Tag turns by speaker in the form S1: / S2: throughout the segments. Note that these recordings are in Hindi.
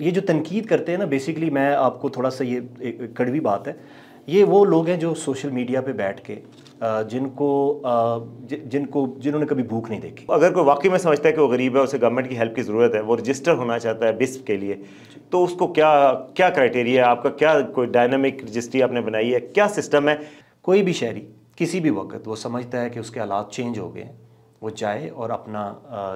S1: ये जो तनकीद करते हैं ना बेसिकली मैं आपको थोड़ा सा ये एक कड़वी बात है। ये वो लोग हैं जो सोशल मीडिया पे बैठ के जिनको जिनको जिन्होंने कभी भूख नहीं देखी।
S2: अगर कोई वाकई में समझता है कि वो गरीब है उसे गवर्नमेंट की हेल्प की ज़रूरत है वो रजिस्टर होना चाहता है बिस्प के लिए तो उसको क्या क्या क्राइटेरिया है? आपका क्या कोई डायनामिक रजिस्ट्री आपने बनाई है? क्या सिस्टम है?
S1: कोई भी शहरी किसी भी वक्त वो समझता है कि उसके हालात चेंज हो गए वो जाए और अपना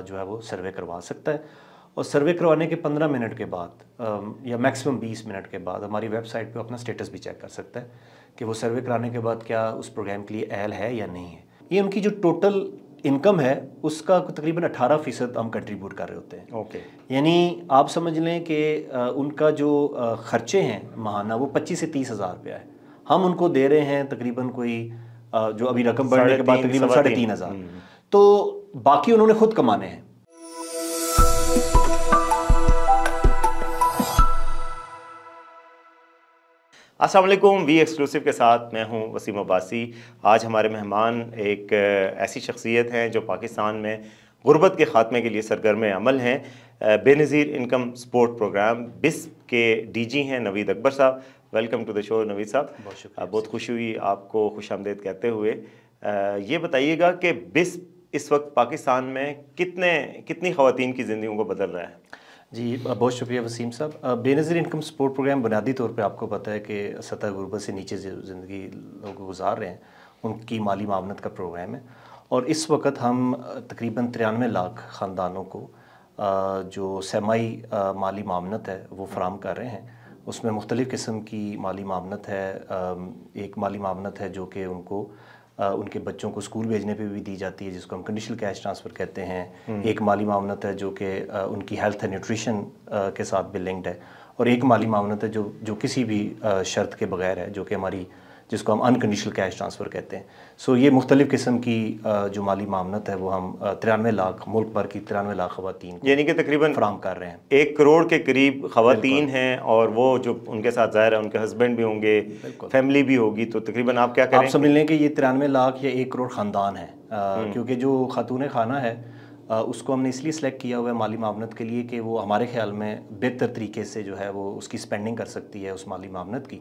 S1: जो है वो सर्वे करवा सकता है। और सर्वे करवाने के पंद्रह मिनट के बाद या मैक्सिमम बीस मिनट के बाद हमारी वेबसाइट पे अपना स्टेटस भी चेक कर सकता है कि वो सर्वे कराने के बाद क्या उस प्रोग्राम के लिए अहल है या नहीं है। ये उनकी जो टोटल इनकम है उसका तकरीबन 18 फ़ीसद हम कंट्रीब्यूट कर रहे होते हैं।
S2: ओके। okay.
S1: यानी आप समझ लें कि उनका जो ख़र्चे हैं महाना वो पच्चीस से तीस हज़ार रुपया है। हम उनको दे रहे हैं तकरीबन कोई जो अभी रकम बढ़ने के बाद तकरीबन साढ़े तीन। हज़ार। हम्म। तो बाकी उन्होंने खुद कमाने हैं।
S2: असलम वी एक्सक्लूसिव के साथ मैं हूँ वसीम अब्बासी। आज हमारे मेहमान एक ऐसी शख्सियत हैं जो पाकिस्तान में गुर्बत के ख़ात्मे के लिए सरगर्म अमल हैं। बेनज़ीर इनकम सपोर्ट प्रोग्राम बिस के डीजी हैं Naveed Akbar Sahab. Welcome to the show Naveed Sahab. बहुत शुक्रिया। बहुत खुशी हुई आपको खुश आमदेद कहते हुए। ये बताइएगा कि बिस इस वक्त पाकिस्तान में कितने कितनी ख़वान की ज़िंदगी को बदल रहा है?
S1: जी, बहुत शुक्रिया वसीम साहब। बेनज़ीर इनकम सपोर्ट प्रोग्राम बुनियादी तौर पे आपको पता है कि सतह गुरबत से नीचे ज़िंदगी लोग गुजार रहे हैं। उनकी माली मामनत का प्रोग्राम है। और इस वक्त हम तकरीबन तिरानवे लाख ख़ानदानों को जो सेमाई माली मामनत है, वो फ्राहम कर रहे हैं। उसमें मुख्तलिफ़ किस्म की माली मामनत है। एक माली मामनत है जो कि उनको उनके बच्चों को स्कूल भेजने पे भी दी जाती है जिसको हम कंडीशनल कैश ट्रांसफ़र कहते हैं हम्म। एक माली मामनत है जो कि उनकी हेल्थ एंड न्यूट्रिशन के साथ भी लिंक्ड है और एक माली मामनत है जो जो किसी भी शर्त के बगैर है जो कि हमारी जिसको हम अनकंडीशनल कैश ट्रांसफ़र कहते हैं। सो ये मुख्तलिफ़ किस्म की जो माली मामनत है वो हम तिरानवे लाख मुल्क भर की तिरानवे लाख खवतिन
S2: यानी कि तकरीबन
S1: फ्राहम कर रहे हैं।
S2: एक करोड़ के करीब खवतिन हैं और वो जो उनके साथ ज़ाहिर है उनके हस्बैंड भी होंगे फैमिली भी होगी तो तकरीबन आप क्या करें?
S1: आप समझ लें कि ये तिरानवे लाख या एक करोड़ ख़ानदान है। हम्म। क्योंकि जो खातून खाना है उसको हमने इसलिए सिलेक्ट किया हुआ है माली मामनत के लिए कि वो हमारे ख्याल में बेहतर तरीके से जो है वो उसकी स्पेंडिंग कर सकती है उस माली मामनत की।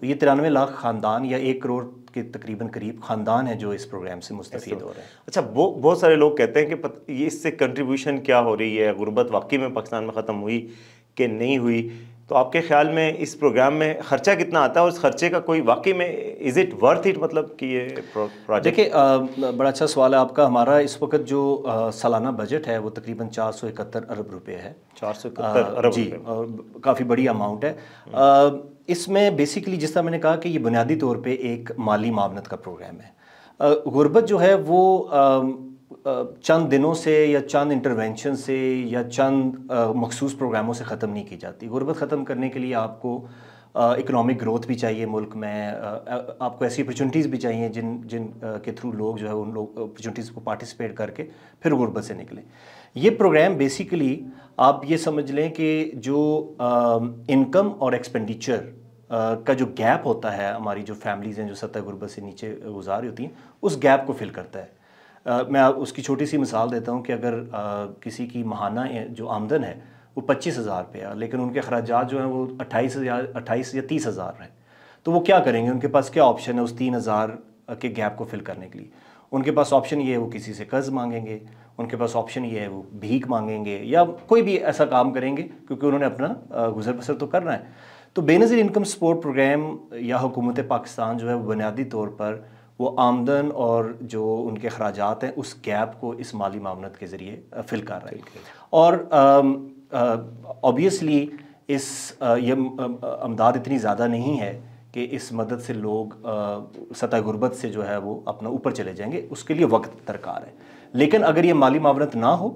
S1: तो ये तिरानवे लाख ख़ानदान या एक करोड़ के तकरीबन करीब ख़ानदान है जो इस प्रोग्राम से मुस्तफ़ हो रहे हैं।
S2: अच्छा वो बहुत सारे लोग कहते हैं कि ये इससे कंट्रीब्यूशन क्या हो रही है? गुर्बत वाकई में पाकिस्तान में ख़त्म हुई कि नहीं हुई? तो आपके ख्याल में इस प्रोग्राम में ख़र्चा कितना आता है और उस खर्चे का कोई वाकई में इज़ इट वर्थ इट मतलब कि ये प्रोजेक्ट
S1: देखिए बड़ा अच्छा सवाल है आपका। हमारा इस वक्त जो सालाना बजट है वो तकरीबन चार सौ इकहत्तर अरब रुपये है।
S2: चार सौ इकहत्तर अरब
S1: जी और काफ़ी बड़ी अमाउंट है। आ, इसमें बेसिकली जिस तरह मैंने कहा कि ये बुनियादी तौर पर एक माली मामनत का प्रोग्राम है। गुर्बत जो है वो चंद दिनों से या चंद इंटरवेंशन से या चंद मखसूस प्रोग्रामों से ख़त्म नहीं की जाती। गुर्बत ख़त्म करने के लिए आपको इकोनॉमिक ग्रोथ भी चाहिए मुल्क में आपको ऐसी अपॉर्चुनिटीज़ भी चाहिए जिन जिन के थ्रू लोग जो है उन लोग अपॉर्चुनिटीज़ को पार्टिसिपेट करके फिर गुर्बत से निकलें। ये प्रोग्राम बेसिकली आप ये समझ लें कि जो इनकम और एक्सपेंडिचर का जो गैप होता है, हमारी जो फैमिलीज़ हैं जो सतह गुर्बत से नीचे गुजार होती हैं, उस गैप को फिल करता है। मैं उसकी छोटी सी मिसाल देता हूँ कि अगर आ, किसी की महाना जो आमदन है वो पच्चीस हज़ार रुपया लेकिन उनके अखराज जो हैं वो अट्ठाईस हज़ार अट्ठाईस या तीस हज़ार है। तो वो क्या करेंगे? उनके पास क्या ऑप्शन है उस तीन हज़ार के गैप को फिल करने के लिए? उनके पास ऑप्शन ये है वो किसी से कर्ज़ मांगेंगे उनके पास ऑप्शन ये है वो भीख मांगेंगे या कोई भी ऐसा काम करेंगे क्योंकि उन्होंने अपना गुजर बसर तो करना है। तो बेनज़ीर इनकम सपोर्ट प्रोग्राम या हुकूमत पाकिस्तान जो है वो बुनियादी तौर पर वो आमदन और जो उनके अखराज हैं उस गैप को इस माली मामनत के ज़रिए फिल कर रहे हैं। और ओबियसली इस आ, ये अमदाद इतनी ज़्यादा नहीं है कि इस मदद से लोग सतह गुरबत से जो है वो अपना ऊपर चले जाएँगे उसके लिए वक्त दरकार है। लेकिन अगर ये माली मावनत ना हो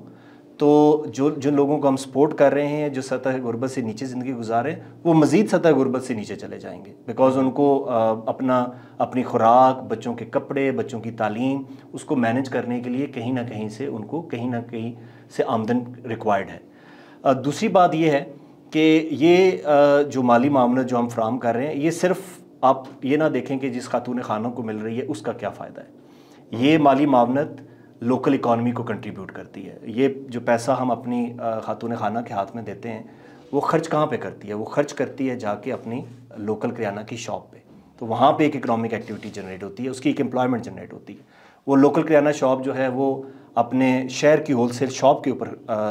S1: तो जो जिन लोगों को हम सपोर्ट कर रहे हैं, जो सतह गुर्बत से नीचे ज़िंदगी गुजारे, वो मज़ीद सतह गुर्बत से नीचे चले जाएँगे। बिकॉज़ उनको अपना, अपनी खुराक, बच्चों के कपड़े, बच्चों की तालीम, उसको मैनेज करने के लिए कहीं ना कहीं से उनको, कहीं ना कहीं से आमदन रिक्वायर्ड है। दूसरी बात यह है कि ये जो माली मामला जो हम फ्राहम कर रहे हैं, ये सिर्फ़ आप ये ना देखें कि जिस खातून खानों को मिल रही है, उसका क्या फ़ायदा है। ये माली मामनत लोकल इकॉनमी को कंट्रीब्यूट करती है। ये जो पैसा हम अपनी खातून खाना के हाथ में देते हैं, वो खर्च कहाँ पे करती है? वो खर्च करती है जाके अपनी लोकल करियाना की शॉप पे। तो वहाँ पे एक इकोनॉमिक एक्टिविटी जनरेट होती है, उसकी एक एम्प्लॉयमेंट जनरेट होती है। वो लोकल करियाना शॉप जो है, वो अपने शहर की होलसेल शॉप के ऊपर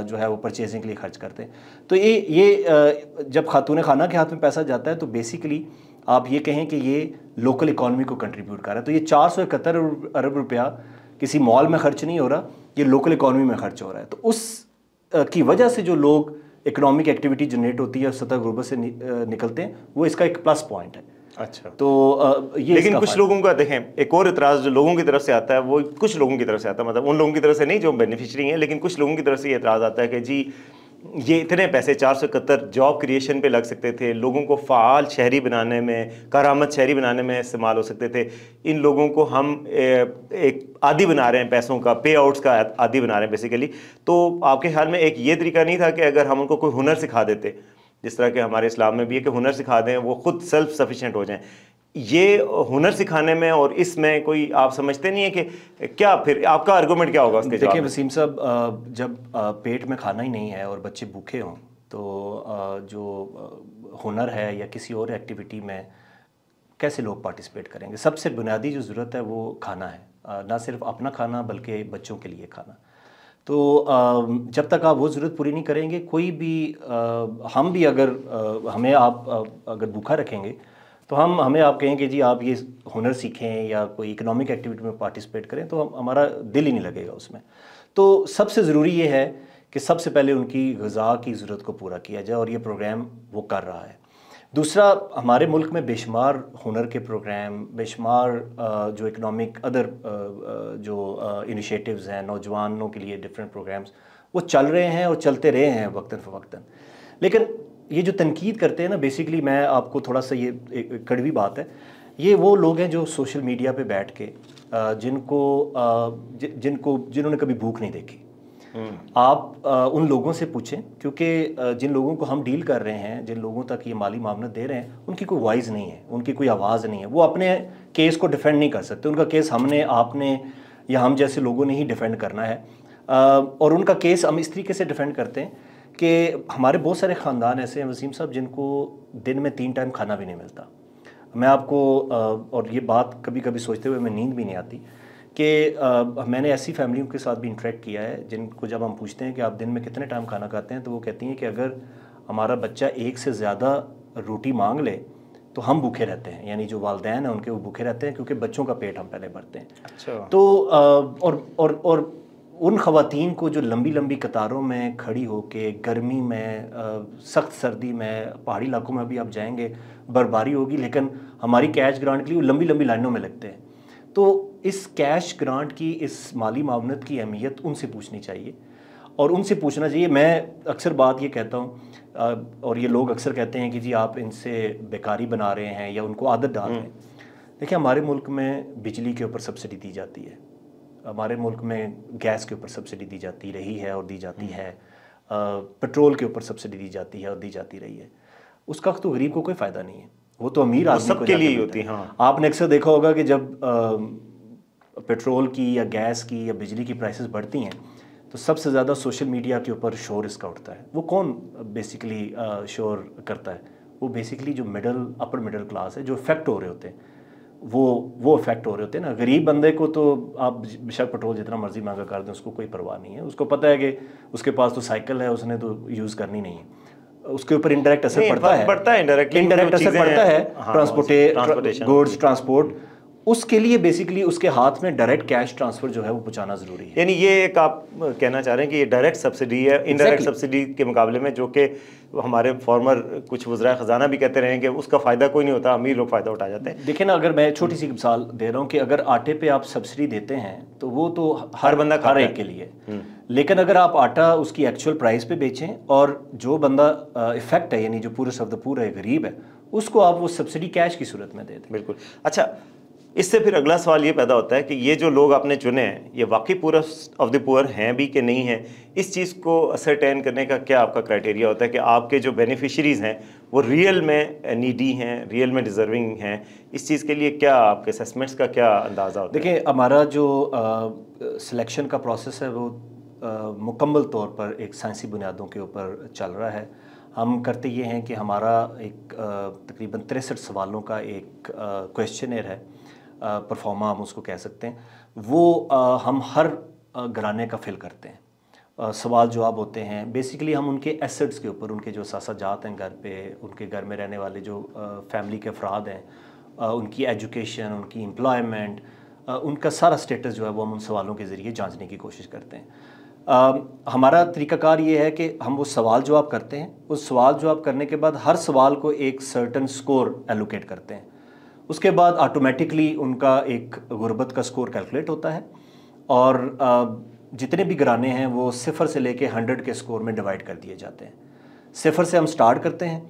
S1: जो है, वो परचेजिंग के लिए खर्च करते हैं। तो ये ये जब खातून खाना के हाथ में पैसा जाता है तो बेसिकली आप ये कहें कि ये लोकल इकॉनमी को कंट्रीब्यूट कर रहा है। तो ये चार सौ इकहत्तर अरब रुपया किसी मॉल में खर्च नहीं हो रहा ये लोकल इकोनॉमी में खर्च हो रहा है। तो उस की वजह से जो लोग इकोनॉमिक एक्टिविटी जनरेट होती है सतह गुरबत से नि, निकलते हैं वो इसका एक प्लस पॉइंट है।
S2: अच्छा। तो ये लेकिन कुछ लोगों का देखें एक और इतराज़ जो लोगों की तरफ़ से आता है वो कुछ लोगों की तरफ़ से आता है मतलब उन लोगों की तरफ़ से नहीं जो बेनिफिशरी हैं लेकिन कुछ लोगों की तरफ़ से ये इतराज़ आता है कि जी ये इतने पैसे, चार सौ इकहत्तर जॉब क्रिएशन पे लग सकते थे। लोगों को फ़ाल शहरी बनाने में कारामद शहरी बनाने में इस्तेमाल हो सकते थे। इन लोगों को हम एक आदि बना रहे हैं पैसों का पे आउट्स का आदि बना रहे हैं बेसिकली तो आपके ख्याल में एक ये तरीका नहीं था कि अगर हम उनको कोई हुनर सिखा देते, जिस तरह के हमारे इस्लाम में भी है कि हुनर सिखा दें, वो खुद सेल्फ सफिशेंट हो जाएँ। ये हुनर सिखाने में और इसमें कोई आप समझते नहीं है कि क्या फिर आपका आर्गूमेंट क्या होगा उसके
S1: देखिए वसीम साहब जब पेट में खाना ही नहीं है और बच्चे भूखे हों तो जो हुनर है या किसी और एक्टिविटी में कैसे लोग पार्टिसिपेट करेंगे? सबसे बुनियादी जो ज़रूरत है वो खाना है। ना सिर्फ़ अपना खाना बल्कि बच्चों के लिए खाना। तो जब तक आप वो ज़रूरत पूरी नहीं करेंगे कोई भी हम भी अगर हमें आप अगर भूखा रखेंगे तो हम, हमें आप कहें कि जी आप ये हुनर सीखें या कोई इकोनॉमिक एक्टिविटी में पार्टिसिपेट करें तो हम, हमारा दिल ही नहीं लगेगा उसमें। तो सबसे ज़रूरी ये है कि सबसे पहले उनकी गज़ा की ज़रूरत को पूरा किया जाए और ये प्रोग्राम वो कर रहा है। दूसरा, हमारे मुल्क में बेशुमार हुनर के प्रोग्राम बेशुमार जो इकनॉमिक अदर जो इनिशिएटिव्स हैं, नौजवानों के लिए डिफरेंट प्रोग्राम्स वो चल रहे हैं और चलते रहे हैं वक्ता फ़वक्ता लेकिन ये जो तनकीद करते हैं ना बेसिकली मैं आपको थोड़ा सा ये एक कड़वी बात है। ये वो लोग हैं जो सोशल मीडिया पे बैठ के जिनको जिनको जिन्होंने कभी भूख नहीं देखी। आप आ, उन लोगों से पूछें क्योंकि जिन लोगों को हम डील कर रहे हैं जिन लोगों तक ये माली मामला दे रहे हैं उनकी कोई वॉइस नहीं है उनकी कोई आवाज़ नहीं है। वो अपने केस को डिफेंड नहीं कर सकते। उनका केस हमने आपने या हम जैसे लोगों ने ही डिफेंड करना है। आ, और उनका केस हम इस तरीके से डिफेंड करते हैं कि हमारे बहुत सारे ख़ानदान ऐसे हैं वसीम साहब जिनको दिन में तीन टाइम खाना भी नहीं मिलता। मैं आपको और ये बात कभी कभी सोचते हुए मैं नींद भी नहीं आती कि मैंने ऐसी फैमिलियों के साथ भी इंटरेक्ट किया है जिनको जब हम पूछते हैं कि आप दिन में कितने टाइम खाना खाते हैं तो वो कहती हैं कि अगर हमारा बच्चा एक से ज़्यादा रोटी मांग ले तो हम भूखे रहते हैं। यानी जो वालदेन हैं उनके वो भूखे रहते हैं क्योंकि बच्चों का पेट हम पहले भरते हैं। अच्छा। तो और और और उन ख़वातीन को जो लंबी लंबी कतारों में खड़ी हो के गर्मी में सख्त सर्दी में पहाड़ी इलाकों में भी आप जाएँगे बर्फबारी होगी लेकिन हमारी कैश ग्रांट के लिए वो लंबी लंबी लाइनों में लगते हैं। तो इस कैश ग्रांट की इस माली मामनत की अहमियत उनसे पूछनी चाहिए। और उनसे पूछना चाहिए मैं अक्सर बात ये कहता हूँ और ये लोग अक्सर कहते हैं कि जी आप इनसे बेकारी बना रहे हैं या उनको आदत डाल रहे हैं। हम्म। देखिए हमारे मुल्क में बिजली के ऊपर सब्सिडी दी जाती है। हमारे मुल्क में गैस के ऊपर सब्सिडी दी जाती रही है और दी जाती। है पेट्रोल के ऊपर सब्सिडी दी जाती है और दी जाती रही है। उसका तो गरीब को कोई फ़ायदा नहीं है। वो तो अमीर आदमी
S2: सबके लिए ही होती है हाँ।
S1: आपने अक्सर देखा होगा कि जब पेट्रोल की या गैस की या बिजली की प्राइसेस बढ़ती हैं तो सबसे ज़्यादा सोशल मीडिया के ऊपर शोर इसका उठता है। वो कौन बेसिकली शोर करता है? वो बेसिकली जो मिडल अपर मिडिल क्लास है जो इफ़ेक्ट हो रहे होते हैं। वो वो इफ़ेक्ट हो रहे होते हैं ना। गरीब बंदे को तो आप बेशक पेट्रोल जितना मर्ज़ी महँगा कर दें उसको कोई परवाह नहीं है। उसको पता है कि उसके पास तो साइकिल है उसने तो यूज़ करनी नहीं है। उसके ऊपर इंडायरेक्ट असर पड़ता है।
S2: पड़ता है
S1: इनडायरेक्ट असर पड़ता है। ट्रांसपोर्टे गुड्स ट्रांसपोर्ट उसके लिए बेसिकली उसके हाथ में डायरेक्ट कैश ट्रांसफ़र जो है वो पहुंचाना ज़रूरी है।
S2: यानी ये एक आप कहना चाह रहे हैं कि ये डायरेक्ट सब्सिडी है इनडायरेक्ट exactly. सब्सिडी के मुकाबले में जो कि हमारे फॉर्मर कुछ वजरा ख़जाना भी कहते रहे कि उसका फ़ायदा कोई नहीं होता अमीर लोग फ़ायदा उठा जाते हैं।
S1: देखिए ना अगर मैं छोटी सी मिसाल दे रहा हूँ कि अगर आटे पर आप सब्सिडी देते हैं तो वो तो
S2: हर बंदा
S1: हर एक के लिए। हम्म। लेकिन अगर आप आटा उसकी एक्चुअल प्राइस पे बेचें और जो बंदा इफ़ेक्ट है यानी जो पूरे शब्द पूरा है गरीब है उसको आप वो सब्सिडी कैश की सूरत में दे दें।
S2: बिल्कुल। अच्छा इससे फिर अगला सवाल ये पैदा होता है कि ये जो लोग आपने चुने हैं, ये वाकई पूरा ऑफ़ द पुअर हैं भी कि नहीं हैं? इस चीज़ को असरटेन करने का क्या आपका क्राइटेरिया होता है कि आपके जो बेनिफिशरीज़ हैं, वो रियल में नीडी हैं रियल में डिज़र्विंग हैं? इस चीज़ के लिए क्या आपके असेसमेंट्स का क्या अंदाज़ा होता
S1: है? देखिए, हमारा जो सिलेक्शन का प्रोसेस है, वो मुकम्मल तौर पर एक साइंसी बुनियादों के ऊपर चल रहा है। हम करते ये हैं कि हमारा एक तकरीबन तिरसठ सवालों का एक क्वेश्चन है। परफॉर्मा हम उसको कह सकते हैं। वो हम हर घराने का फिल करते हैं। सवाल जवाब होते हैं। बेसिकली हम उनके एसेट्स के ऊपर, उनके जो सासा जात हैं घर पे, उनके घर में रहने वाले जो फैमिली के अफराद हैं उनकी एजुकेशन उनकी एम्प्लॉयमेंट उनका सारा स्टेटस जो है वो हम उन सवालों के ज़रिए जांचने की कोशिश करते हैं। हमारा तरीक़ाकार ये है कि हम वो सवाल जवाब करते हैं। उस सवाल जवाब करने के बाद हर सवाल को एक सर्टन स्कोर एलोकेट करते हैं। उसके बाद ऑटोमेटिकली उनका एक गुर्बत का स्कोर कैलकुलेट होता है। और जितने भी घराने हैं, वो सिफ़र से लेके हंड्रेड के स्कोर में डिवाइड कर दिए जाते हैं। सिफ़र से हम स्टार्ट करते हैं,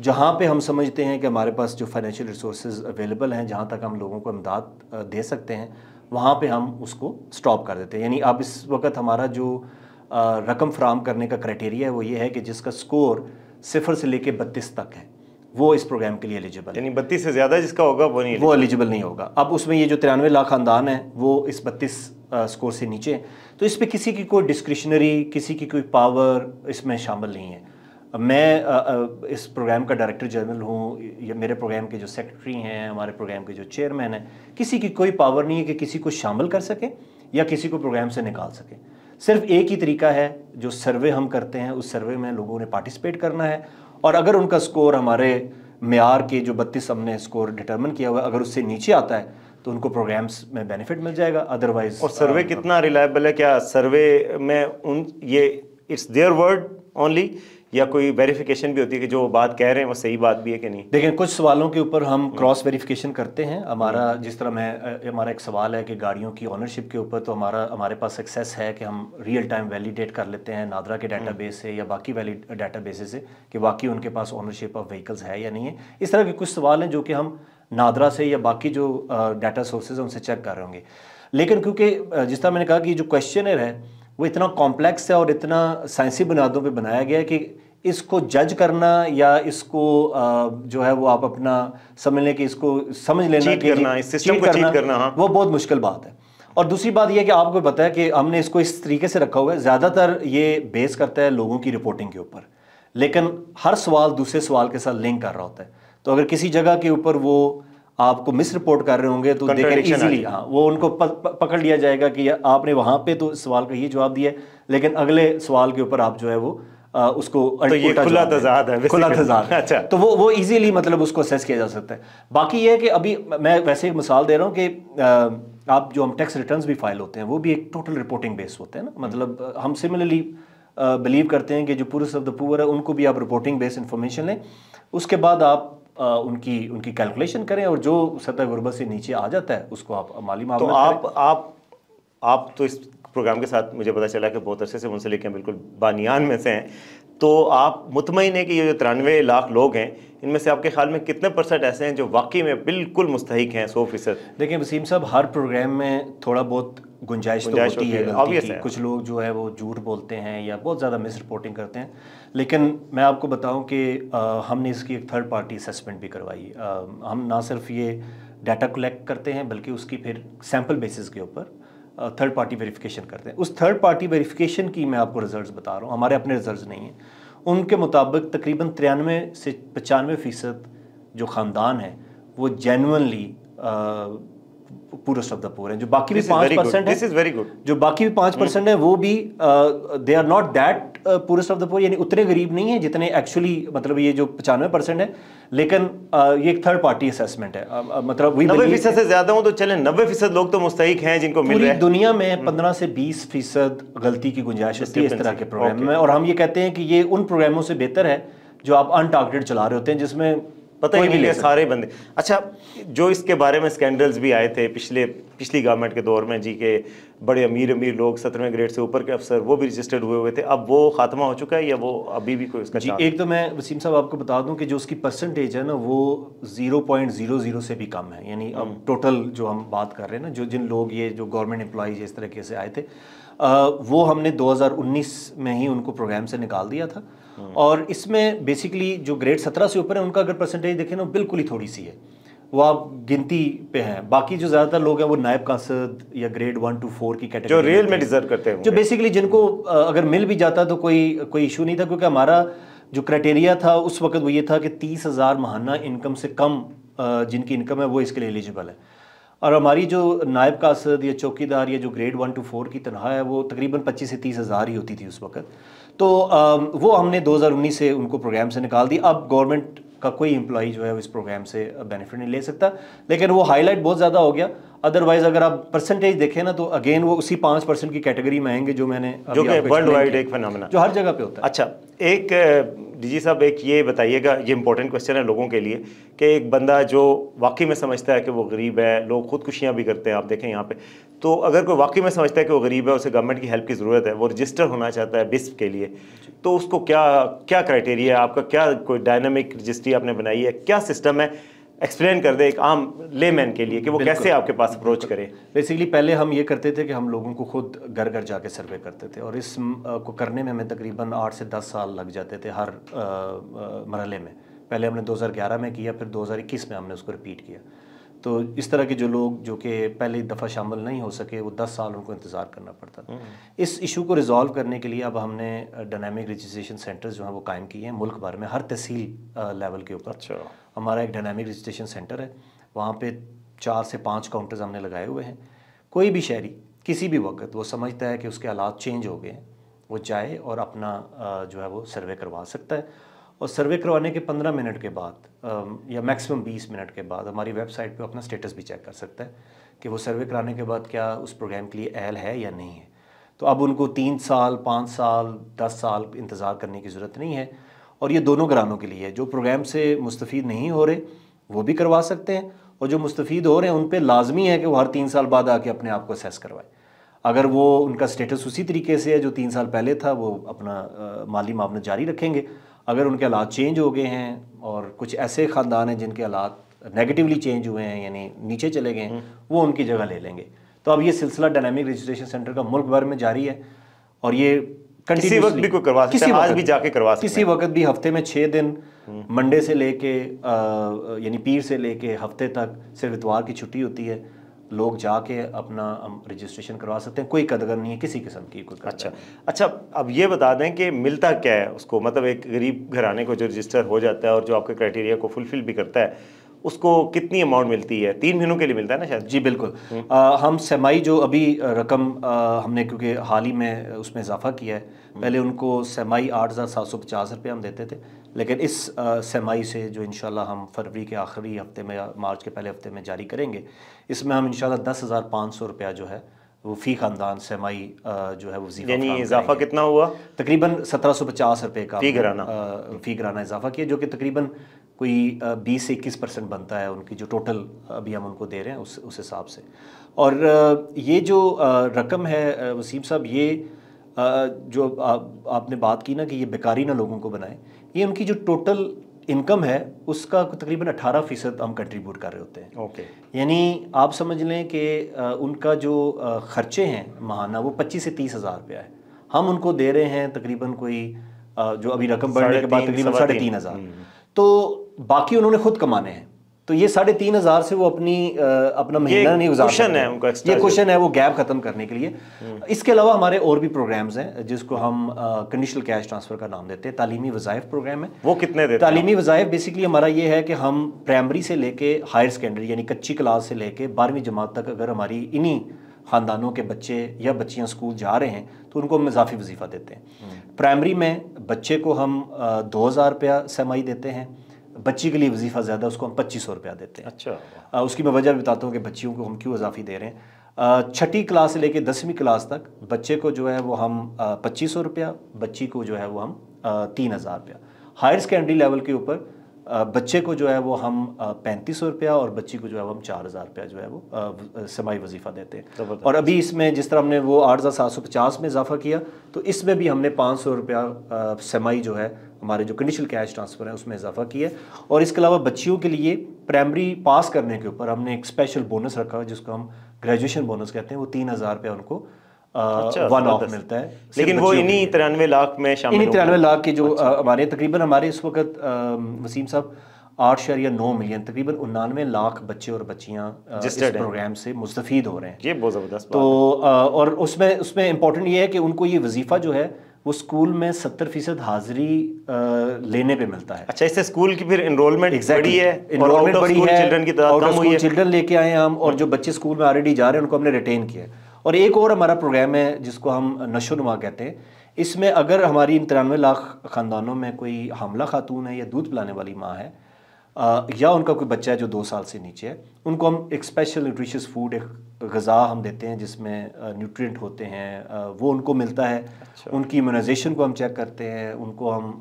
S1: जहाँ पे हम समझते हैं कि हमारे पास जो फाइनेंशियल रिसोर्स अवेलेबल हैं, जहाँ तक हम लोगों को इमदाद दे सकते हैं, वहाँ पे हम उसको स्टॉप कर देते हैं। यानी अब इस वक्त हमारा जो रकम फ्राहम करने का क्राइटेरिया है, वो ये है कि जिसका स्कोर सिफर से लेके बत्तीस तक है। वो इस प्रोग्राम के लिए एलिजिबल
S2: यानी बत्तीस से ज़्यादा जिसका होगा वो नहीं
S1: वो एलिजिबल नहीं होगा। अब उसमें ये जो तिरानवे लाख खानदान है वो इस बत्तीस स्कोर से नीचे। तो इस पर किसी की कोई डिस्क्रिशनरी किसी की कोई पावर इसमें शामिल नहीं है। मैं इस प्रोग्राम का डायरेक्टर जनरल हूँ या मेरे प्रोग्राम के जो सेक्रेटरी हैं हमारे प्रोग्राम के जो चेयरमैन हैं किसी की कोई पावर नहीं है कि किसी को शामिल कर सके या किसी को प्रोग्राम से निकाल सके। सिर्फ़ एक ही तरीका है जो सर्वे हम करते हैं उस सर्वे में लोगों ने पार्टिसिपेट करना है और अगर उनका स्कोर हमारे मैार के जो बत्तीस हमने स्कोर डिटर्मन किया हुआ है अगर उससे नीचे आता है तो उनको प्रोग्राम्स में बेनिफिट मिल जाएगा। अदरवाइज़
S2: और सर्वे कितना रिलायबल है? क्या सर्वे में उन ये इट्स देयर वर्ड ओनली या कोई वेरिफिकेशन भी होती है कि जो बात कह रहे हैं वो सही बात भी है कि नहीं?
S1: देखिए कुछ सवालों के ऊपर हम क्रॉस वेरिफिकेशन करते हैं। हमारा हम्म। जिस तरह मैं हमारा एक सवाल है कि गाड़ियों की ऑनरशिप के ऊपर तो हमारा हमारे पास एक्सेस है कि हम रियल टाइम वैलिडेट कर लेते हैं नादरा के डाटा हम्म। बेस से या बाकी वैलिड डाटा बेसिस से कि वाकई उनके पास ऑनरशिप ऑफ़ व्हीकल्स है या नहीं है। इस तरह के कुछ सवाल हैं जो कि हम नादरा से या बाकी जो डाटा सोर्सेज हैं उनसे चेक कर रहे होंगे। लेकिन क्योंकि जिस तरह मैंने कहा कि जो क्वेश्चन है वो इतना कॉम्प्लेक्स है और इतना साइंसी बुनियादों पर बनाया गया है कि इसको जज करना या इसको जो है वो आप अपना समझ लें कि इसको समझ लेना
S2: कि करना, इस सिस्टम को करना, करना हाँ।
S1: वो बहुत मुश्किल बात है। और दूसरी बात यह कि आपको पता है कि हमने इसको इस तरीके से रखा हुआ है ज़्यादातर ये बेस करता है लोगों की रिपोर्टिंग के ऊपर। लेकिन हर सवाल दूसरे सवाल के साथ लिंक कर रहा होता है। तो अगर किसी जगह के ऊपर वो आपको मिस रिपोर्ट कर रहे होंगे तो देखें इजीली हाँ वो उनको प, प, पकड़ लिया जाएगा कि आपने वहाँ पे तो सवाल का ये जवाब दिया लेकिन अगले सवाल के ऊपर आप जो है वो आ, उसको
S2: तो ये खुला तजाद है
S1: खुला तजाद अच्छा। तो वो वो इजीली मतलब उसको असेस किया जा सकता है। बाकी ये है कि अभी मैं वैसे एक मिसाल दे रहा हूँ कि आप जो हम टैक्स रिटर्न्स भी फ़ाइल होते हैं वो भी एक टोटल रिपोर्टिंग बेस होते हैं ना। मतलब हम सिमिलरली बिलीव करते हैं कि जो पुरुष ऑफ़ द पुअर है उनको भी आप रिपोर्टिंग बेस इंफॉर्मेशन लें। उसके बाद आप आ, उनकी उनकी कैलकुलेशन करें और जो सतह गुरबत से नीचे आ जाता है उसको आप माली मामला
S2: तो आप आप आप तो इस प्रोग्राम के साथ मुझे पता चला कि बहुत अरसे से मुंसलिक हैं बिल्कुल बानियान में से हैं। तो आप मुतमिन हैं कि ये जो तिरानवे लाख लोग हैं इनमें से आपके ख्याल में कितने परसेंट ऐसे हैं जो वाकई में बिल्कुल मुस्तक हैं सौ फ़ीसद?
S1: देखिए वसीम साहब हर प्रोग्राम में थोड़ा बहुत गुंजाइश तो होती है, है। कुछ लोग जो है वो झूठ बोलते हैं या बहुत ज़्यादा मिस रिपोर्टिंग करते हैं। लेकिन मैं आपको बताऊँ कि हमने इसकी एक थर्ड पार्टी असेसमेंट भी करवाई। हम ना सिर्फ़ ये डाटा कलेक्ट करते हैं बल्कि उसकी फिर सैंपल बेसिस के ऊपर थर्ड पार्टी वेरिफिकेशन करते हैं। उस थर्ड पार्टी वेरिफिकेशन की मैं आपको रिज़ल्ट बता रहा हूँ। हमारे अपने रिज़ल्ट नहीं हैं। उनके मुताबिक तकरीबन तिरानवे से पचानवे फ़ीसद जो ख़ानदान हैं वो जेनुअनली पूरा शब्द पूरे हैं। जो बाकी भी पाँच परसेंट है वेरी गुड जो बाकी भी पाँच परसेंट hmm. है वो भी दे आर नॉट दैट पूरे शब्द पूरे यानी उतने गरीब नहीं है जितने एक्चुअली मतलब ये जो पचानवे परसेंट है। लेकिन uh, ये एक थर्ड पार्टी असेसमेंट है। uh, मतलब
S2: नब्बे फ़ीसद से ज़्यादा हो तो चले नब्बे फ़ीसद लोग तो मुस्तक हैं जिनको मिल रहे हैं।
S1: दुनिया में hmm. पंद्रह से बीस फ़ीसद गलती की गुंजाइश होती है इस तरह के प्रोग्राम में। और हम ये कहते हैं कि ये उन प्रोग्रामों से बेहतर है जो आप अनटारगेटेड चला रहे होते हैं जिसमें
S2: पता ही नहीं है सारे बंदे। अच्छा जो इसके बारे में स्कैंडल्स भी आए थे पिछले पिछली गवर्नमेंट के दौर में जी के बड़े अमीर अमीर लोग सत्रहवें ग्रेड से ऊपर के अफसर वो भी रजिस्टर्ड हुए हुए थे। अब वो खात्मा हो चुका है या वो अभी भी कोई
S1: उसका जी एक तो मैं वसीम साहब आपको बता दूँ कि जो उसकी परसेंटेज है ना वो ज़ीरो पॉइंट ज़ीरो ज़ीरो से भी कम है। यानी अब टोटल हम्म। जो हम बात कर रहे हैं ना जो जिन लोग ये जो गवर्नमेंट एम्प्लॉज इस तरीके से आए थे वो हमने 2019 में ही उनको प्रोग्राम से निकाल दिया था। और इसमें बेसिकली जो ग्रेड सत्रह से ऊपर है उनका अगर परसेंटेज देखें ना बिल्कुल ही थोड़ी सी है। वो आप गिनती पे हैं। बाकी जो ज़्यादातर लोग हैं वो नायब कासद या ग्रेड वन टू फोर की कैटेगरी
S2: जो रियल में डिजर्व करते हैं।
S1: जो बेसिकली जिनको अगर मिल भी जाता तो कोई कोई इशू नहीं था क्योंकि हमारा जो क्राइटेरिया था उस वक्त वो ये था कि तीस हज़ार महाना इनकम से कम जिनकी इनकम है वो इसके लिए एलिजिबल है। और हमारी जो नायब कासद या चौकीदार या जो ग्रेड वन टू फोर की तनख्वाह है वो तकरीबन पच्चीस से तीस हज़ार ही होती थी उस वक्त। तो वो हमने 2019 से उनको प्रोग्राम से निकाल दी। अब गवर्नमेंट का कोई एम्प्लॉई जो है इस प्रोग्राम से बेनिफिट नहीं ले सकता। लेकिन वो हाईलाइट बहुत ज़्यादा हो गया। अदरवाइज़ अगर आप परसेंटेज देखें ना तो अगेन वो उसी पाँच परसेंट की कैटेगरी में आएँगे जो मैंने
S2: जो कि वर्ल्ड वाइड एक फिनोमेना
S1: जो हर जगह पे होता है।
S2: अच्छा एक डीजी साहब, एक ये बताइएगा, ये इंपॉर्टेंट क्वेश्चन है लोगों के लिए कि एक बंदा जो वाकई में समझता है कि वो गरीब है, लोग खुदकुशियाँ भी करते हैं, आप देखें यहाँ पे। तो अगर कोई वाकई में समझता है कि वो गरीब है, उसे गवर्नमेंट की हेल्प की ज़रूरत है, वो रजिस्टर होना चाहता है बिस्प के लिए तो उसको क्या क्या क्राइटेरिया है? आपका क्या कोई डायनामिक रजिस्ट्री आपने बनाई है? क्या सिस्टम है? एक्सप्लेन कर दे एक आम लेमैन के लिए कि वो कैसे आपके पास अप्रोच करे।
S1: बेसिकली पहले हम ये करते थे कि हम लोगों को खुद घर घर जाके सर्वे करते थे और इस को करने में हमें तकरीबन आठ से दस साल लग जाते थे हर मरहले में। पहले हमने 2011 में किया फिर 2021 में हमने उसको रिपीट किया। तो इस तरह के जो लोग जो कि पहली दफ़ा शामिल नहीं हो सके वो दस साल उनको इंतज़ार करना पड़ता था। हम्म। इस इशू को रिजॉल्व करने के लिए अब हमने डायनामिक रजिस्ट्रेशन सेंटर्स जो हैं वो कायम किए हैं मुल्क भर में हर तहसील लेवल के ऊपर। अच्छा। हमारा एक डायनामिक रजिस्ट्रेशन सेंटर है। वहाँ पे चार से पाँच काउंटर्स हमने लगाए हुए हैं। कोई भी शहरी, किसी भी वक्त वो समझता है कि उसके हालात चेंज हो गए हैं। वो जाए और अपना जो है वो सर्वे करवा सकता है। और सर्वे करवाने के पंद्रह मिनट के बाद या मैक्सिमम बीस मिनट के बाद हमारी वेबसाइट पे अपना स्टेटस भी चेक कर सकता है कि वो सर्वे कराने के बाद क्या उस प्रोग्राम के लिए अहल है या नहीं है। तो अब उनको तीन साल, पाँच साल, दस साल इंतज़ार करने की ज़रूरत नहीं है। और ये दोनों घरानों के लिए है। जो प्रोग्राम से मुस्तफ़ नहीं हो रहे वो भी करवा सकते हैं। और जो मुस्तफ़ हो रहे हैं उन पर लाजमी है कि वो हर तीन साल बाद आके अपने आप को असेस करवाए। अगर वो उनका स्टेटस उसी तरीके से है जो तीन साल पहले था वो अपना आ, माली मामला जारी रखेंगे। अगर उनके हालात चेंज हो गए हैं और कुछ ऐसे ख़ानदान हैं जिनके हालात नेगेटिवली चेंज हुए हैं यानी नीचे चले गए हैं हम्म। वो उनकी जगह ले लेंगे। तो अब ये सिलसिला डायनामिक रजिस्ट्रेशन सेंटर का मुल्क भर में जारी है। और ये
S2: किसी वक्त भी कोई करवा किसी आज भी जाके करवा
S1: किसी वक्त भी हफ़्ते में छः दिन हम्म। मंडे से लेके यानी पीर से लेके हफ़्ते तक सिर्फ़ इतवार की छुट्टी होती है लोग जाके अपना रजिस्ट्रेशन करवा सकते हैं। कोई कदर नहीं है किसी किस्म की कोई
S2: अच्छा। अच्छा अब ये बता दें कि मिलता क्या है उसको? मतलब एक गरीब घराने को जो रजिस्टर हो जाता है और जो आपके क्राइटेरिया को फुलफिल भी करता है उसको कितनी अमाउंट मिलती है? तीन महीनों के लिए मिलता है ना शायद?
S1: जी बिल्कुल। हम्म। आ, हम सेमाई जो अभी रकम आ, हमने क्योंकि हाल ही में उसमें इजाफा किया है हम्म। पहले उनको सेमाई आठ हज़ार सात सौ पचास रुपये हम देते थे लेकिन इस सेमाई से जो इन हम फरवरी के आखिरी हफ़्ते में या मार्च के पहले हफ़्ते में जारी करेंगे इसमें हम इन दस हज़ार पाँच सौ रुपया जो है वो फ़ी ख़ानदान सेमाई जो है वो
S2: यानी इजाफा कितना हुआ?
S1: तकरीबन सत्रह सौ पचास रुपये का
S2: फ़ी कराना
S1: फ़ी कराना इजाफा किया जो कि तकरीबन कोई बीस से इक्कीस परसेंट बनता है उनकी जो टोटल अभी हम उनको दे रहे हैं उस उस हिसाब से। और ये जो रकम है वसीम साहब ये जो आपने बात की ना कि ये बेकारी ना लोगों को बनाए ये उनकी जो टोटल इनकम है उसका तकरीबन अठारह फ़ीसद हम कंट्रीब्यूट कर रहे होते हैं।
S2: ओके। okay.
S1: यानी आप समझ लें कि उनका जो ख़र्चे हैं महाना वो पच्चीस से तीस हज़ार रुपया है। हम उनको दे रहे हैं तकरीबन कोई जो अभी रकम बढ़ने के बाद तकरीबन साढ़े तीन हज़ार। हम्म। तो बाकी उन्होंने खुद कमाने हैं। तो ये साढ़े तीन हज़ार से वो अपनी आ, अपना महीना नहीं गुजार
S2: है उनका
S1: ये क्वेश्चन है वो गैप खत्म करने के लिए। हम्म। इसके अलावा हमारे और भी प्रोग्राम्स हैं जिसको हम कंडीशनल कैश ट्रांसफ़र का नाम देते हैं। तालीमी वज़ाइफ प्रोग्राम है।
S2: वो कितने देते
S1: तालीमी वज़ाइफ बेसिकली हमारा ये है कि हम प्राइमरी से लेके हायर सेकेंडरी यानी कच्ची क्लास से लेके बारहवीं जमात तक अगर हमारी इन्हीं ख़ानदानों के बच्चे या बच्चियाँ स्कूल जा रहे हैं तो उनको हम इजाफी वजीफ़ा देते हैं। प्राइमरी। में बच्चे को हम दो हज़ार रुपया समाई देते हैं बच्ची के लिए वजीफ़ा ज़्यादा उसको हम पच्चीस सौ रुपया देते हैं।
S2: अच्छा।
S1: आ, उसकी मैं वजह बताता हूँ कि बच्चियों को हम क्यों इजाफी दे रहे हैं। छठी क्लास से लेकर दसवीं क्लास तक बच्चे को जो है वो हम पच्चीस सौ रुपया बच्ची को जो है वो हम तीन हज़ार रुपया। हायर सेकेंडरी लेवल के ऊपर बच्चे को जो है वो हम पैंतीस सौ रुपया और बच्ची को जो है वो हम चार हज़ार रुपया जो है वो समाई वजीफ़ा देते हैं। और अभी इसमें जिस तरह हमने वो आठ हज़ार सात सौ पचास में इजाफा किया तो इसमें भी हमने पाँच सौ रुपया समाई जो है हमारे जो कंडीशनल कैश ट्रांसफ़र है उसमें इजाफा किया और इसके अलावा बच्चियों के लिए प्राइमरी पास करने के ऊपर हमने एक स्पेशल बोनस रखा जिसको हम ग्रेजुएशन बोनस कहते हैं वो तीन हज़ार रुपया उनको वन ऑफ़ मिलता है।
S2: लेकिन वो इन्हीं तिरानवे लाख में शामिल
S1: इन्हीं तिरानवे लाख के जो अच्छा। हमारे तकरीबन हमारे इस वक्त वसीम साहब आठ शहर या नौ मिलियन तकरीबन उन्नानवे लाख बच्चे और बच्चियाँ इस प्रोग्राम से मुस्तफ़ हो रहे हैं।
S2: ये बहुत ज़बरदस्त
S1: तो और उसमें उसमें इम्पोर्टेंट ये है कि उनको ये वजीफ़ा जो है वो स्कूल में सत्तर फ़ीसद हाजिरी लेने पे मिलता है।
S2: अच्छा इससे स्कूल की फिर इनरोलमेंट
S1: exactly.
S2: बड़ी है
S1: इनरोलमेंट बड़ी है
S2: चिल्ड्रन की है।
S1: लेके आए हम और जो बच्चे स्कूल में ऑलरेडी जा रहे हैं उनको हमने रिटेन किया और एक और हमारा प्रोग्राम है जिसको हम नशो नुमा कहते हैं। इसमें अगर हमारी इन तिरानवे लाख ख़ानदानों में कोई हमला खातून है या दूध पिलाने वाली माँ है या उनका कोई बच्चा है जो दो साल से नीचे है उनको हम एक स्पेशल न्यूट्रिशियस फ़ूड एक गज़ा हम देते हैं जिसमें न्यूट्रिएंट होते हैं वो उनको मिलता है। अच्छा। उनकी इम्यूनाइजेशन को हम चेक करते हैं उनको हम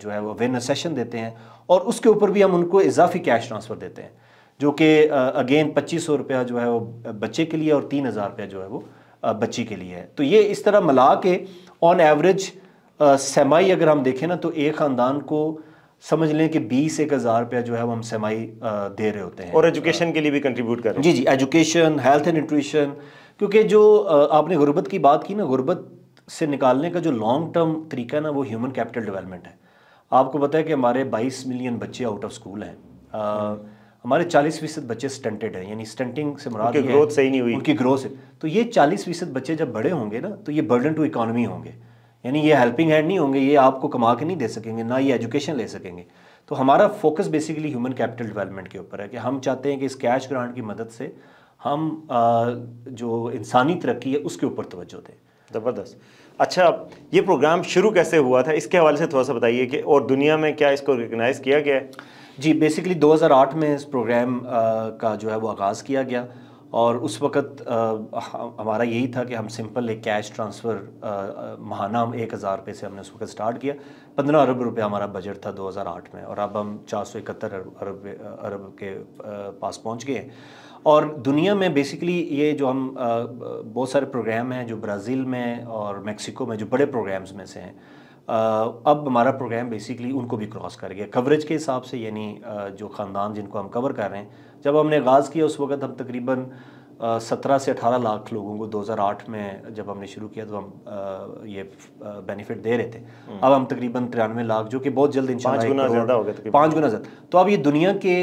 S1: जो है वो अवेयरनेस सेशन देते हैं और उसके ऊपर भी हम उनको इजाफी कैश ट्रांसफ़र देते हैं। जो कि अगेन पच्चीस सौ रुपया जो है वो बच्चे के लिए और तीन हज़ार रुपया जो है वो बच्ची के लिए है। तो ये इस तरह मिला के ऑन एवरेज सेमाई अगर हम देखें ना तो एक ख़ानदान को समझ लें कि बीस एक हज़ार रुपया जो है वो हम सेमाई दे रहे होते हैं।
S2: और एजुकेशन के लिए भी कंट्रीब्यूट कर रहे
S1: हैं। जी जी एजुकेशन हेल्थ एंड न्यूट्रिशन क्योंकि जो आपने गुर्बत की बात की ना गुर्बत से निकालने का जो लॉन्ग टर्म तरीका है ना वो ह्यूमन कैपिटल डेवलपमेंट है। आपको पता है कि हमारे 22 मिलियन बच्चे आउट ऑफ़ स्कूल हैं। हमारे 40 फ़ीसद बच्चे स्टंटेड हैं यानी स्टंटिंग से मुराद उनकी
S2: ग्रोथ सही नहीं हुई।
S1: उनकी ग्रोथ तो ये 40 फ़ीसद बच्चे जब बड़े होंगे ना तो ये बर्डन टू इकानमी होंगे। यानी ये हेल्पिंग हैंड नहीं होंगे ये आपको कमा के नहीं दे सकेंगे ना ये एजुकेशन ले सकेंगे। तो हमारा focus basically human capital development के ऊपर है कि हम चाहते हैं कि इस कैश ग्रांट की मदद से हम जो इंसानी तरक्की है उसके ऊपर तवज्जो दें।
S2: ज़बरदस्त। अच्छा ये प्रोग्राम शुरू कैसे हुआ था? इसके हवाले से थोड़ा सा बताइए कि और दुनिया में क्या इसको रिकगनाइज़ किया गया है?
S1: जी बेसिकली 2008 में इस प्रोग्राम का जो है वो आगाज़ किया गया और उस वक़्त हमारा यही था कि हम सिंपल एक कैश ट्रांसफ़र महाना एक हज़ार रुपये से हमने उस वक्त स्टार्ट किया। पंद्रह अरब रुपये हमारा बजट था 2008 में और अब हम चार सौ इकहत्तर अरब अरब अरब के पास पहुँच गए हैं। और दुनिया में बेसिकली ये जो हम बहुत सारे प्रोग्राम हैं जो ब्राज़ील में और मेक्सिको में जो बड़े प्रोग्राम्स में से हैं अब हमारा प्रोग्राम बेसिकली उनको भी क्रॉस कर गया। कवरेज के हिसाब से यानी जो ख़ानदान जिनको हम कवर कर रहे हैं जब हमने आगाज़ किया उस वक्त हम तकरीबन सत्रह से अठारह लाख लोगों को 2008 में जब हमने शुरू किया तो हम ये बेनिफिट दे रहे थे। हम्म। अब हम तकरीबन तिरानवे लाख जो कि बहुत जल्द
S2: इंशाल्लाह गुना ज़्यादा हो गया
S1: पाँच गुना ज़्यादा। तो अब ये दुनिया के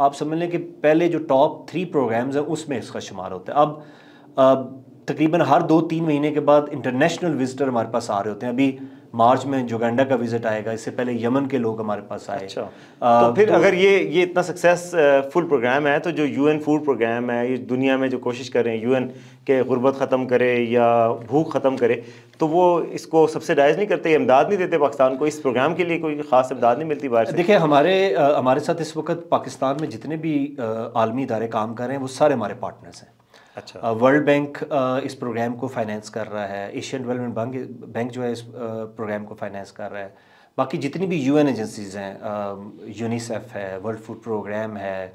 S1: आप समझ लें कि पहले जो टॉप थ्री प्रोग्राम्स हैं उसमें इसका शुमार होता है। अब तकरीबन हर दो तीन महीने के बाद इंटरनेशनल विजिटर हमारे पास आ रहे होते हैं। अभी मार्च में जोगंडा का विज़िट आएगा इससे पहले यमन के लोग हमारे पास आए।
S2: अच्छा। आ, तो फिर तो, अगर ये ये इतना सक्सेसफुल प्रोग्राम है तो जो यूएन फ़ूड प्रोग्राम है ये दुनिया में जो कोशिश कर रहे हैं यूएन के गुर्बत ख़त्म करे या भूख ख़त्म करे तो वो इसको सब्सिडाइज नहीं करते इमदाद नहीं देते पाकिस्तान को इस प्रोग्राम के लिए कोई ख़ास इमदाद नहीं मिलती बाहर
S1: देखिए हमारे हमारे साथ इस वक्त पाकिस्तान में जितने भी आलमी इदारे काम कर रहे हैं वो सारे हमारे पार्टनर्स हैं। अच्छा। वर्ल्ड बैंक इस प्रोग्राम को फाइनेंस कर रहा है। एशियन डेवलपमेंट बैंक बैंक जो है इस प्रोग्राम को फाइनेंस कर रहा है। बाकी जितनी भी यूएन एजेंसीज हैं यूनिसेफ है वर्ल्ड फ़ूड प्रोग्राम है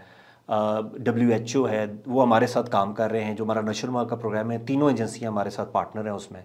S1: डब्ल्यू एच ओ है वो हमारे साथ काम कर रहे हैं जो हमारा नशरमा का प्रोग्राम है। तीनों एजेंसियाँ हमारे साथ पार्टनर हैं उसमें।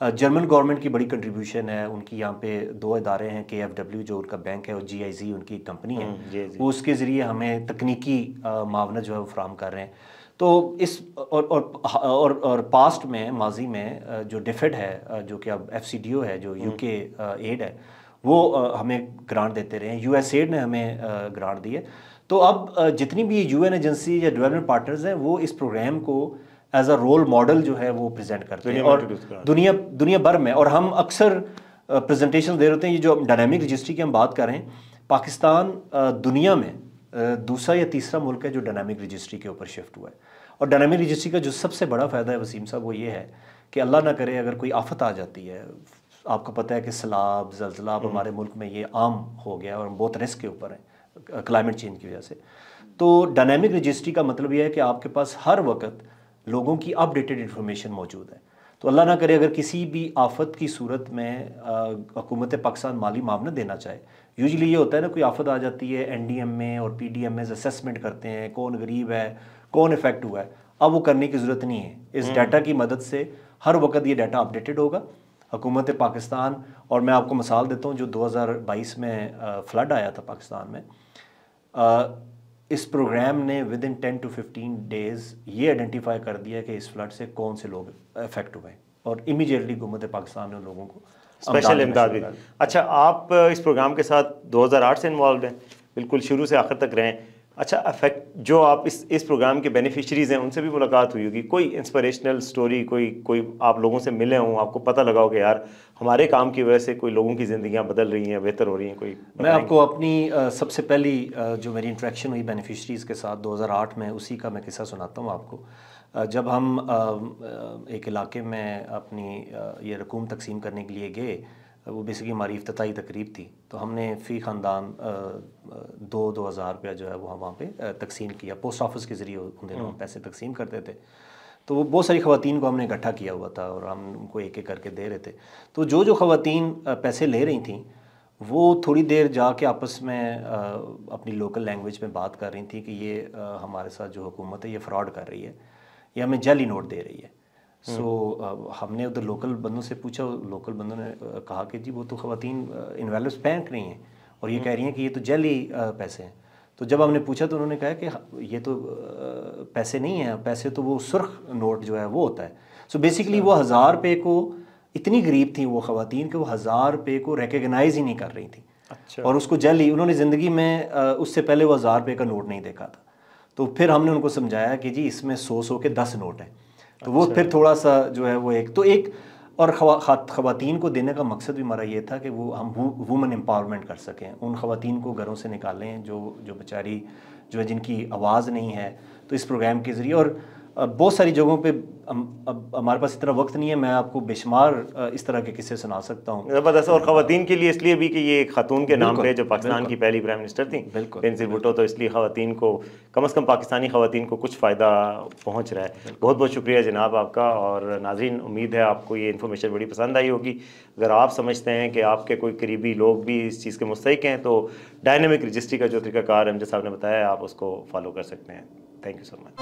S1: जर्मन गवर्नमेंट की बड़ी कंट्रीब्यूशन है उनकी यहाँ पे दो इदारे हैं के एफ़ डब्ल्यू जो उनका बैंक है और जी आई जी उनकी कंपनी है। हम्म, वो उसके ज़रिए हमें तकनीकी मावना जो है वो फ्राहम कर रहे हैं। तो इस और और और, और पास्ट में माजी में जो डिफेड है जो कि अब एफसीडीओ है जो यूके हम्म। एड है वो हमें ग्रांट देते रहे यू एस एड ने हमें ग्रांट दी है। तो अब जितनी भी यू एन एजेंसी या डेवलपमेंट पार्टनर्स हैं वो इस प्रोग्राम को एज अ रोल मॉडल जो है वो प्रेजेंट करते हैं। और दुनिया दुनिया भर में और हम अक्सर प्रेजेंटेशन दे रहे हैं। ये जो डायनेमिक रजिस्ट्री की हम बात करें पाकिस्तान दुनिया में दूसरा या तीसरा मुल्क है जो डायनामिक रजिस्ट्री के ऊपर शिफ्ट हुआ है। और डायनामिक रजिस्ट्री का जो सबसे बड़ा फ़ायदा है वसीम साहब वो ये है कि अल्लाह ना करे अगर कोई आफत आ जाती है आपको पता है कि सैलाब जलजला हम्म। हमारे मुल्क में ये आम हो गया और बहुत रिस्क के ऊपर है क्लाइमेट चेंज की वजह से। तो डायनामिक रजिस्ट्री का मतलब यह है कि आपके पास हर वक्त लोगों की अपडेटेड इन्फॉर्मेशन मौजूद है। तो अल्लाह ना करे अगर किसी भी आफत की सूरत में हुकूमत पाकिस्तान माली मामला देना चाहे यूजली ये होता है ना कोई आफत आ जाती है एन डी एम में और पी डी असेसमेंट करते हैं कौन गरीब है कौन इफ़ेक्ट हुआ है। अब वो करने की ज़रूरत नहीं है। इस डाटा हम्म। की मदद से हर वक्त ये डाटा अपडेटेड होगा। हुकूमत पाकिस्तान और मैं आपको मिसाल देता हूँ जो 2022 में फ्लड आया था पाकिस्तान में इस प्रोग्राम ने within ten to fifteen days ये आइडेंटिफाई कर दिया कि इस फ्लड से कौन से लोग इफ़ेक्ट हुए और इमीडिएटली हुकूमत पाकिस्तान ने उन लोगों को
S2: स्पेशल इमदाद भी अच्छा आप इस प्रोग्राम के साथ 2008 से इन्वॉल्व हैं। बिल्कुल शुरू से आखिर तक रहें। अच्छा अफेक्ट जो आप इस इस प्रोग्राम के बेनिफिशरीज हैं उनसे भी मुलाकात हुई होगी। कोई इंस्पिरेशनल स्टोरी कोई कोई आप लोगों से मिले हों आपको पता लगा हो कि यार हमारे काम की वजह से कोई लोगों की ज़िंदगियाँ बदल रही हैं बेहतर हो रही हैं कोई
S1: मैं आपको अपनी आ, सबसे पहली आ, जो मेरी इंट्रैक्शन हुई बेनिफिशरीज के साथ 2008 में उसी का मैं किस्सा सुनाता हूँ आपको। जब हम एक इलाके में अपनी ये रकूम तकसीम करने के लिए गए वो बेसिकली हमारी अफ्ताही तकरीब थी तो हमने फ़ी ख़ानदान दो दो हज़ार रुपया जो है वो वहाँ पे तकसीम किया। पोस्ट ऑफ़िस के ज़रिए उन दिनों हम्म। पैसे तकसीम करते थे। तो वो बहुत सारी ख़वातीन को हमने इकट्ठा किया हुआ था और हम उनको एक एक करके दे रहे थे। तो जो जो ख़वातीन पैसे ले रही थी वो थोड़ी देर जाके आपस में अपनी लोकल लैंग्वेज में बात कर रही थी कि ये हमारे साथ जो हुकूमत है ये फ्रॉड कर रही है। ये हमें जली नोट दे रही है। सो so, uh, हमने उधर लोकल बंदों से पूछा लोकल बंदों ने कहा कि जी वो तो खातन इन्वेलर्स बैंक नहीं हैं और ये कह रही हैं कि ये तो जली पैसे हैं। तो जब हमने पूछा तो उन्होंने कहा कि ये तो पैसे नहीं हैं पैसे तो वो सुर्ख नोट जो है वो होता है। सो so बेसिकली वो हज़ार रुपये को इतनी गरीब थी वो खातन कि वो हज़ार रुपये को रिकगनाइज़ ही नहीं कर रही थी। अच्छा। और उसको जली उन्होंने ज़िंदगी में उससे पहले वो हज़ार रुपये का नोट नहीं देखा था। तो फिर हमने उनको समझाया कि जी इसमें सौ सौ के दस नोट हैं। तो वो फिर थोड़ा सा जो है वो एक तो एक और ख़वातीन को देने का मकसद भी हमारा ये था कि वो हम वुमेन एम्पावरमेंट कर सकें। उन खातन को घरों से निकालें जो जो बेचारी जो है जिनकी आवाज़ नहीं है तो इस प्रोग्राम के ज़रिए और बहुत सारी जगहों पे अब हमारे पास इतना वक्त नहीं है मैं आपको बेशुमार इस तरह के किस्से सुना सकता हूँ।
S2: ज़बरदस्त और ख़वान के लिए इसलिए भी कि ये एक खातून के नाम पे जो पाकिस्तान की पहली प्राइम मिनिस्टर थी बिल्कुल भुट्टो तो इसलिए ख़वान को कम अज़ कम पाकिस्तानी ख़वान को कुछ फ़ायदा पहुँच रहा है। बहुत बहुत शुक्रिया जनाब आपका और नाजरीन उम्मीद है आपको ये इन्फॉर्मेशन बड़ी पसंद आई होगी। अगर आप समझते हैं कि आपके कोई करीबी लोग भी इस चीज़ के मुस्तक हैं तो डायनेमिक रजिस्ट्री का जो तरीकाकार एम साहब ने बताया आप उसको फॉलो कर सकते हैं। Thank you so much.